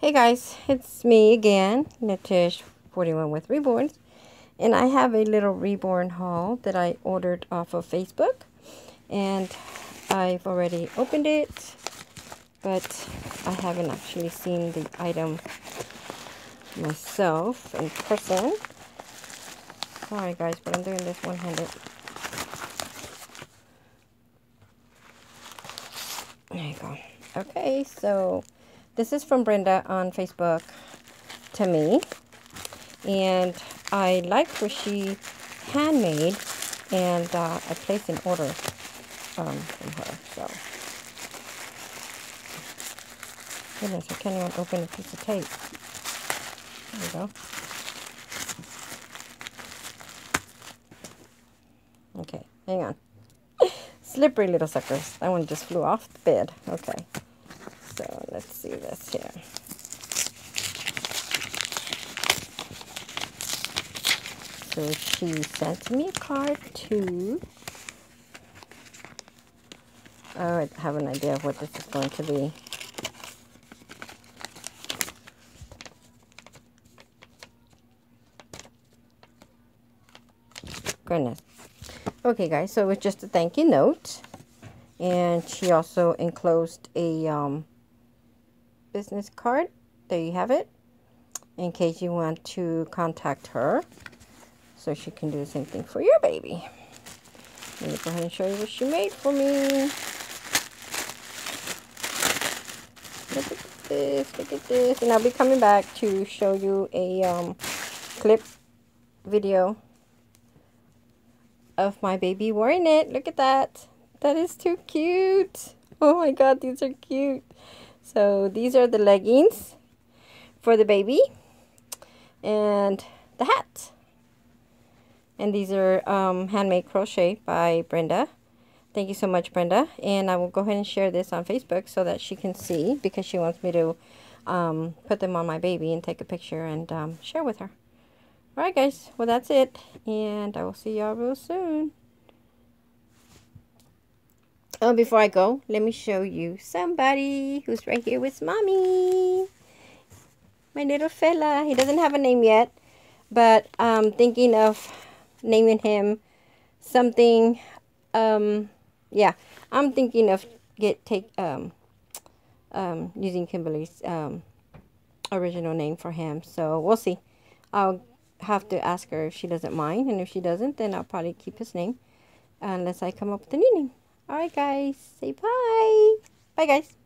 Hey guys, it's me again, Natish41 with Reborns. And I have a little reborn haul that I ordered off of Facebook. And I've already opened it, but I haven't actually seen the item myself in person. Sorry guys, but I'm doing this one-handed. There you go. Okay, so this is from Brenda on Facebook to me. And I like what she handmade and uh, I placed an order um, from her. So, goodness, I can't even open a piece of tape. There we go. Okay, hang on. Slippery little suckers. That one just flew off the bed. Okay. So let's see this here. So she sent me a card too. I have an idea of what this is going to be. Goodness. Okay, guys, so it's just a thank you note. And she also enclosed a um, business card. There you have it. In case you want to contact her. So she can do the same thing for your baby. Let me go ahead and show you what she made for me. Look at this, look at this. And I'll be coming back to show you a um, clip video of my baby wearing it. Look at that. That is too cute. Oh my god, these are cute. So these are the leggings for the baby and the hat. And these are um, handmade crochet by Brenda. Thank you so much, Brenda. And I will go ahead and share this on Facebook so that she can see because she wants me to um, put them on my baby and take a picture and um, share with her. Alright guys, well that's it. And I will see y'all real soon. Oh, before I go, let me show you somebody who's right here with mommy. My little fella. He doesn't have a name yet, but I'm thinking of naming him something. Um, yeah, I'm thinking of get take um, um, using Kimberly's um, original name for him. So we'll see. I'll have to ask her if she doesn't mind, and if she doesn't, then I'll probably keep his name unless I come up with a new name. Alright guys, say bye. Bye guys.